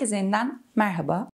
Herkese yeniden merhaba.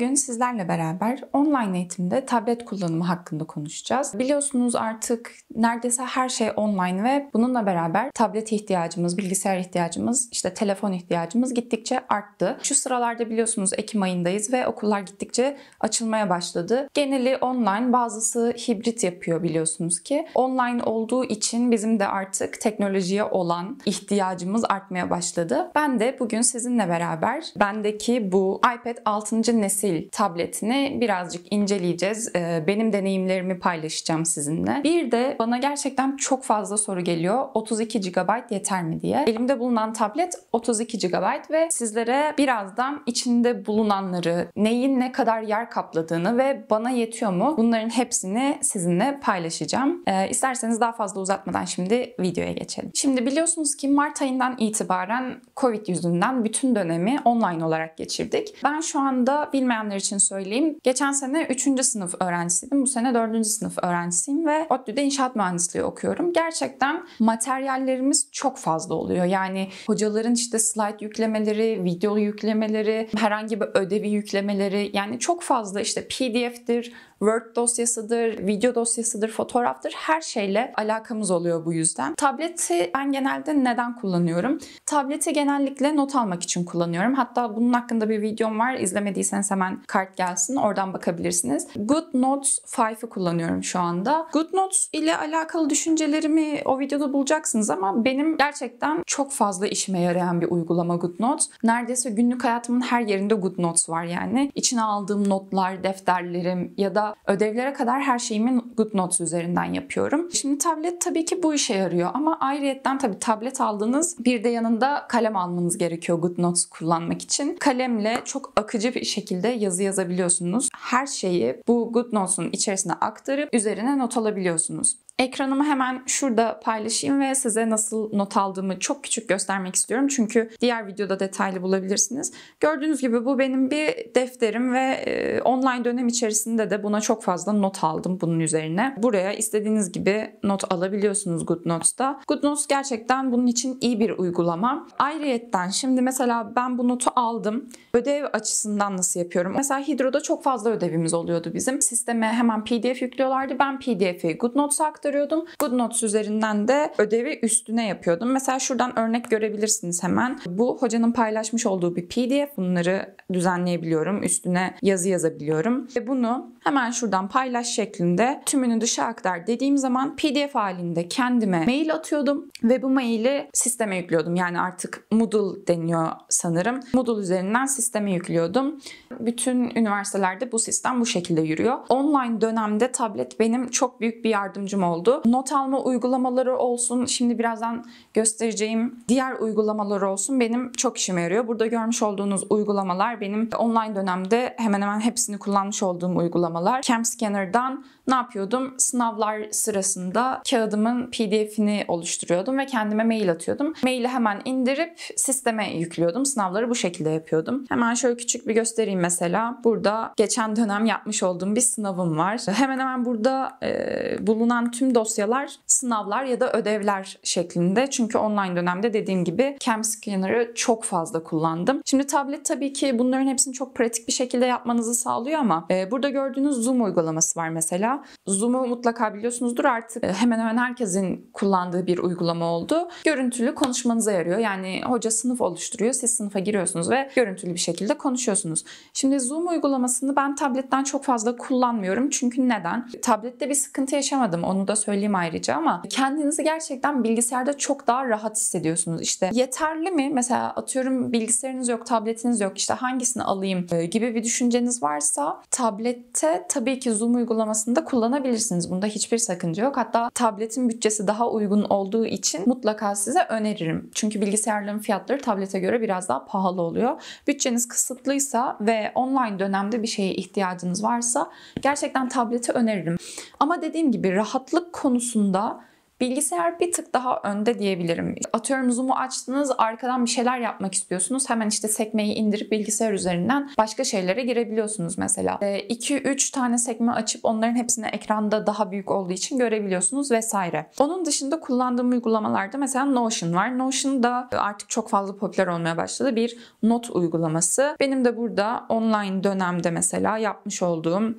Bugün sizlerle beraber online eğitimde tablet kullanımı hakkında konuşacağız. Biliyorsunuz artık neredeyse her şey online ve bununla beraber tablet ihtiyacımız, bilgisayar ihtiyacımız, işte telefon ihtiyacımız gittikçe arttı. Şu sıralarda biliyorsunuz Ekim ayındayız ve okullar gittikçe açılmaya başladı. Geneli online, bazısı hibrit yapıyor biliyorsunuz ki. Online olduğu için bizim de artık teknolojiye olan ihtiyacımız artmaya başladı. Ben de bugün sizinle beraber bendeki bu iPad 6. nesil nesil tabletini birazcık inceleyeceğiz. Ee, benim deneyimlerimi paylaşacağım sizinle. Bir de bana gerçekten çok fazla soru geliyor. 32 GB yeter mi diye. Elimde bulunan tablet 32 GB ve sizlere birazdan içinde bulunanları, neyin ne kadar yer kapladığını ve bana yetiyor mu bunların hepsini sizinle paylaşacağım. Ee, isterseniz daha fazla uzatmadan şimdi videoya geçelim. Şimdi biliyorsunuz ki Mart ayından itibaren Covid yüzünden bütün dönemi online olarak geçirdik. Ben şu anda bilmem bilmeyenler için söyleyeyim. Geçen sene 3. sınıf öğrencisiydim. Bu sene 4. sınıf öğrencisiyim ve ODTÜ'de inşaat mühendisliği okuyorum. Gerçekten materyallerimiz çok fazla oluyor. Yani hocaların işte slide yüklemeleri, video yüklemeleri, herhangi bir ödevi yüklemeleri yani çok fazla işte PDF'tir, Word dosyasıdır, video dosyasıdır, fotoğraftır her şeyle alakamız oluyor bu yüzden. Tableti ben genelde neden kullanıyorum? Tableti genellikle not almak için kullanıyorum. Hatta bunun hakkında bir videom var. İzlemediyseniz hemen kart gelsin. Oradan bakabilirsiniz. Good Notes 5'ı kullanıyorum şu anda. Good Notes ile alakalı düşüncelerimi o videoda bulacaksınız ama benim gerçekten çok fazla işime yarayan bir uygulama Good Notes. Neredeyse günlük hayatımın her yerinde Good Notes var yani. İçine aldığım notlar, defterlerim ya da ödevlere kadar her şeyimi Good Notes üzerinden yapıyorum. Şimdi tablet tabii ki bu işe yarıyor ama ayrıyetten tabii tablet aldınız bir de yanında kalem almanız gerekiyor Good Notes kullanmak için. Kalemle çok akıcı bir şekilde yazı yazabiliyorsunuz. Her şeyi bu Good Notes'un içerisine aktarıp üzerine not alabiliyorsunuz. Ekranımı hemen şurada paylaşayım ve size nasıl not aldığımı çok küçük göstermek istiyorum. Çünkü diğer videoda detaylı bulabilirsiniz. Gördüğünüz gibi bu benim bir defterim ve e, online dönem içerisinde de buna çok fazla not aldım bunun üzerine. Buraya istediğiniz gibi not alabiliyorsunuz GoodNotes'ta. GoodNotes gerçekten bunun için iyi bir uygulama. Ayrıyetten şimdi mesela ben bu notu aldım. Ödev açısından nasıl yapıyorum? Mesela Hydro'da çok fazla ödevimiz oluyordu bizim. Sisteme hemen PDF yüklüyorlardı. Ben PDF'i GoodNotes'a aktarıyordum aktarıyordum. GoodNotes üzerinden de ödevi üstüne yapıyordum. Mesela şuradan örnek görebilirsiniz hemen. Bu hocanın paylaşmış olduğu bir PDF. Bunları düzenleyebiliyorum. Üstüne yazı yazabiliyorum. Ve bunu hemen şuradan paylaş şeklinde tümünü dışa aktar dediğim zaman PDF halinde kendime mail atıyordum ve bu maili sisteme yüklüyordum. Yani artık Moodle deniyor sanırım. Moodle üzerinden sisteme yüklüyordum. Bütün üniversitelerde bu sistem bu şekilde yürüyor. Online dönemde tablet benim çok büyük bir yardımcım oldu. Not alma uygulamaları olsun, şimdi birazdan göstereceğim diğer uygulamalar olsun benim çok işime yarıyor. Burada görmüş olduğunuz uygulamalar benim online dönemde hemen hemen hepsini kullanmış olduğum uygulamalar. Camscanner'dan ne yapıyordum? Sınavlar sırasında kağıdımın PDF'ini oluşturuyordum ve kendime mail atıyordum. Maili hemen indirip sisteme yüklüyordum. Sınavları bu şekilde yapıyordum. Hemen şöyle küçük bir göstereyim mesela. Burada geçen dönem yapmış olduğum bir sınavım var. Hemen hemen burada e, bulunan tüm dosyalar sınavlar ya da ödevler şeklinde. Çünkü online dönemde dediğim gibi Cam Scanner'ı çok fazla kullandım. Şimdi tablet tabii ki bunların hepsini çok pratik bir şekilde yapmanızı sağlıyor ama e, burada gördüğünüz Zoom uygulaması var mesela. Zoom'u mutlaka biliyorsunuzdur artık e, hemen hemen herkesin kullandığı bir uygulama oldu. Görüntülü konuşmanıza yarıyor. Yani hoca sınıf oluşturuyor. Siz sınıfa giriyorsunuz ve görüntülü bir şekilde konuşuyorsunuz. Şimdi Zoom uygulamasını ben tabletten çok fazla kullanmıyorum. Çünkü neden? Tablette bir sıkıntı yaşamadım. Onu da söyleyeyim ayrıca ama kendinizi gerçekten bilgisayarda çok daha rahat hissediyorsunuz. İşte yeterli mi? Mesela atıyorum bilgisayarınız yok, tabletiniz yok. İşte hangisini alayım e, gibi bir düşünceniz varsa tablette tabii ki Zoom uygulamasında kullanabilirsiniz. Bunda hiçbir sakınca yok. Hatta tabletin bütçesi daha uygun olduğu için mutlaka size öneririm. Çünkü bilgisayarların fiyatları tablete göre biraz daha pahalı oluyor. Bütçeniz kısıtlıysa ve online dönemde bir şeye ihtiyacınız varsa gerçekten tableti öneririm. Ama dediğim gibi rahatlık konusunda Bilgisayar bir tık daha önde diyebilirim. Atıyorum Zoom'u açtınız, arkadan bir şeyler yapmak istiyorsunuz. Hemen işte sekmeyi indirip bilgisayar üzerinden başka şeylere girebiliyorsunuz mesela. 2-3 e, tane sekme açıp onların hepsini ekranda daha büyük olduğu için görebiliyorsunuz vesaire. Onun dışında kullandığım uygulamalarda mesela Notion var. Notion da artık çok fazla popüler olmaya başladı. Bir not uygulaması. Benim de burada online dönemde mesela yapmış olduğum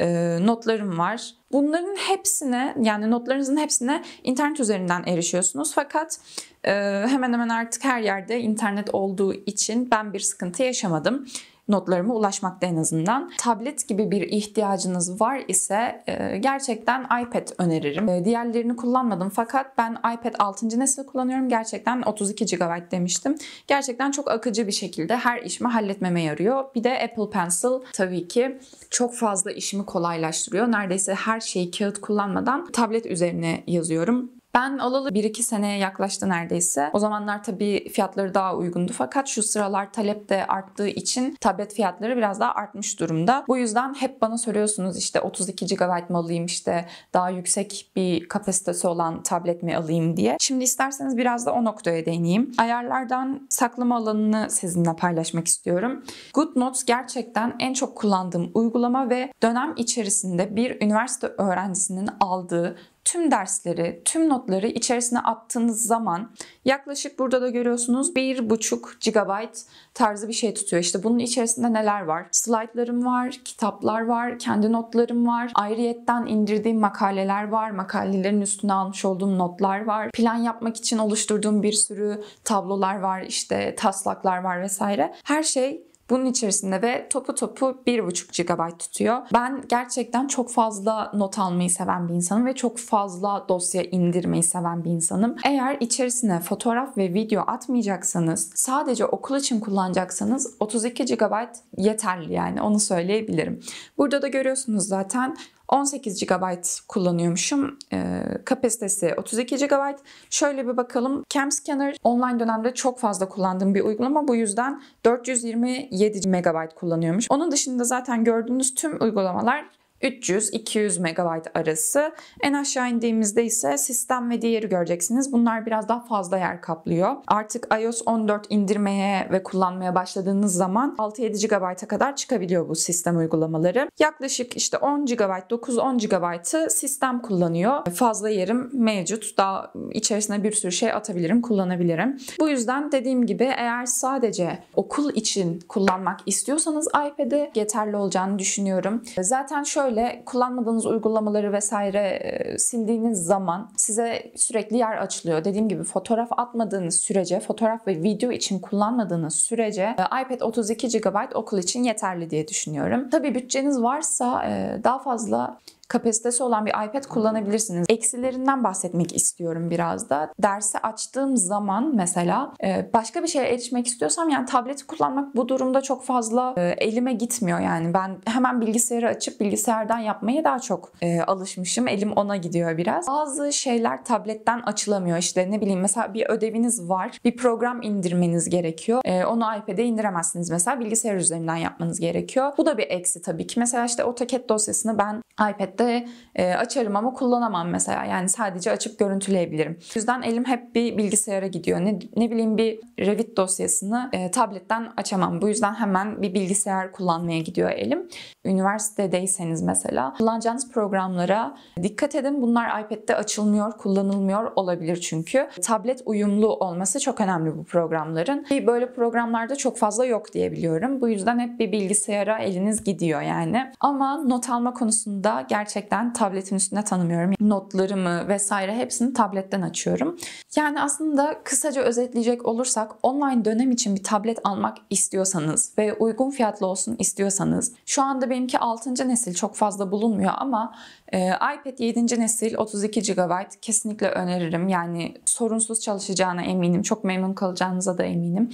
e, notlarım var. Bunların hepsine yani notlarınızın hepsine internet üzerinden erişiyorsunuz. Fakat e, hemen hemen artık her yerde internet olduğu için ben bir sıkıntı yaşamadım notlarıma ulaşmakta en azından. Tablet gibi bir ihtiyacınız var ise e, gerçekten iPad öneririm. E, diğerlerini kullanmadım fakat ben iPad 6. nesil kullanıyorum. Gerçekten 32 GB demiştim. Gerçekten çok akıcı bir şekilde her işimi halletmeme yarıyor. Bir de Apple Pencil tabii ki çok fazla işimi kolaylaştırıyor. Neredeyse her şeyi kağıt kullanmadan tablet üzerine yazıyorum. Ben alalı 1-2 seneye yaklaştı neredeyse. O zamanlar tabii fiyatları daha uygundu fakat şu sıralar talep de arttığı için tablet fiyatları biraz daha artmış durumda. Bu yüzden hep bana soruyorsunuz işte 32 GB mı alayım işte daha yüksek bir kapasitesi olan tablet mi alayım diye. Şimdi isterseniz biraz da o noktaya değineyim. Ayarlardan saklama alanını sizinle paylaşmak istiyorum. GoodNotes gerçekten en çok kullandığım uygulama ve dönem içerisinde bir üniversite öğrencisinin aldığı tüm dersleri, tüm notları içerisine attığınız zaman yaklaşık burada da görüyorsunuz 1,5 GB tarzı bir şey tutuyor. İşte bunun içerisinde neler var? Slaytlarım var, kitaplar var, kendi notlarım var. Ayrıyetten indirdiğim makaleler var. Makalelerin üstüne almış olduğum notlar var. Plan yapmak için oluşturduğum bir sürü tablolar var, işte taslaklar var vesaire. Her şey bunun içerisinde ve topu topu 1,5 GB tutuyor. Ben gerçekten çok fazla not almayı seven bir insanım ve çok fazla dosya indirmeyi seven bir insanım. Eğer içerisine fotoğraf ve video atmayacaksanız, sadece okul için kullanacaksanız 32 GB yeterli yani onu söyleyebilirim. Burada da görüyorsunuz zaten 18 GB kullanıyormuşum. E, kapasitesi 32 GB. Şöyle bir bakalım. Cam Scanner online dönemde çok fazla kullandığım bir uygulama. Bu yüzden 427 MB kullanıyormuş. Onun dışında zaten gördüğünüz tüm uygulamalar 300-200 MB arası. En aşağı indiğimizde ise sistem ve diğeri göreceksiniz. Bunlar biraz daha fazla yer kaplıyor. Artık iOS 14 indirmeye ve kullanmaya başladığınız zaman 6-7 GB'a kadar çıkabiliyor bu sistem uygulamaları. Yaklaşık işte 10 GB, 9-10 GB'ı sistem kullanıyor. Fazla yerim mevcut. Daha içerisine bir sürü şey atabilirim, kullanabilirim. Bu yüzden dediğim gibi eğer sadece okul için kullanmak istiyorsanız iPad'i yeterli olacağını düşünüyorum. Zaten şöyle şöyle kullanmadığınız uygulamaları vesaire sildiğiniz zaman size sürekli yer açılıyor. Dediğim gibi fotoğraf atmadığınız sürece, fotoğraf ve video için kullanmadığınız sürece iPad 32 GB okul için yeterli diye düşünüyorum. Tabii bütçeniz varsa daha fazla kapasitesi olan bir iPad kullanabilirsiniz. Eksilerinden bahsetmek istiyorum biraz da. Dersi açtığım zaman mesela e, başka bir şeye erişmek istiyorsam yani tableti kullanmak bu durumda çok fazla e, elime gitmiyor yani. Ben hemen bilgisayarı açıp bilgisayardan yapmaya daha çok e, alışmışım. Elim ona gidiyor biraz. Bazı şeyler tabletten açılamıyor. İşte ne bileyim mesela bir ödeviniz var. Bir program indirmeniz gerekiyor. Onu iPad'e indiremezsiniz mesela. Bilgisayar üzerinden yapmanız gerekiyor. Bu da bir eksi tabii ki. Mesela işte AutoCAD dosyasını ben iPad iPad'de e, açarım ama kullanamam mesela. Yani sadece açıp görüntüleyebilirim. O yüzden elim hep bir bilgisayara gidiyor. Ne, ne bileyim bir Revit dosyasını e, tabletten açamam. Bu yüzden hemen bir bilgisayar kullanmaya gidiyor elim. Üniversitedeyseniz mesela kullanacağınız programlara dikkat edin. Bunlar iPad'de açılmıyor, kullanılmıyor olabilir çünkü. Tablet uyumlu olması çok önemli bu programların. Böyle programlarda çok fazla yok diye biliyorum. Bu yüzden hep bir bilgisayara eliniz gidiyor yani. Ama not alma konusunda gerçekten gerçekten tabletin üstünde tanımıyorum. Notlarımı vesaire hepsini tabletten açıyorum. Yani aslında kısaca özetleyecek olursak online dönem için bir tablet almak istiyorsanız ve uygun fiyatlı olsun istiyorsanız şu anda benimki 6. nesil çok fazla bulunmuyor ama e, iPad 7. nesil 32 GB kesinlikle öneririm. Yani sorunsuz çalışacağına eminim. Çok memnun kalacağınıza da eminim.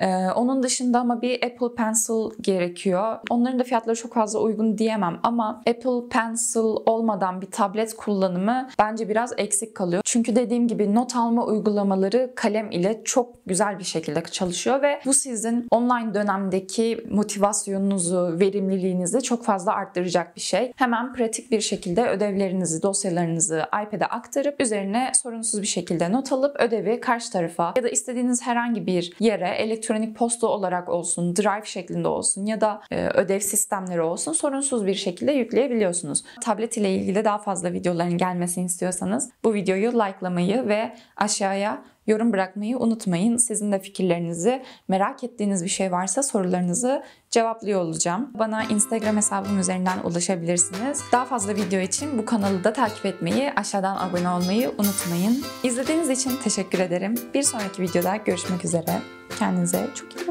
Ee, onun dışında ama bir Apple Pencil gerekiyor. Onların da fiyatları çok fazla uygun diyemem ama Apple Pencil olmadan bir tablet kullanımı bence biraz eksik kalıyor. Çünkü dediğim gibi not alma uygulamaları kalem ile çok güzel bir şekilde çalışıyor ve bu sizin online dönemdeki motivasyonunuzu, verimliliğinizi çok fazla arttıracak bir şey. Hemen pratik bir şekilde ödevlerinizi, dosyalarınızı iPad'e aktarıp üzerine sorunsuz bir şekilde not alıp ödevi karşı tarafa ya da istediğiniz herhangi bir yere elektronik posta olarak olsun, drive şeklinde olsun ya da e, ödev sistemleri olsun sorunsuz bir şekilde yükleyebiliyorsunuz. Tablet ile ilgili daha fazla videoların gelmesini istiyorsanız bu videoyu likelamayı ve aşağıya yorum bırakmayı unutmayın. Sizin de fikirlerinizi, merak ettiğiniz bir şey varsa sorularınızı cevaplıyor olacağım. Bana Instagram hesabım üzerinden ulaşabilirsiniz. Daha fazla video için bu kanalı da takip etmeyi, aşağıdan abone olmayı unutmayın. İzlediğiniz için teşekkür ederim. Bir sonraki videoda görüşmek üzere. Kendinize çok iyi.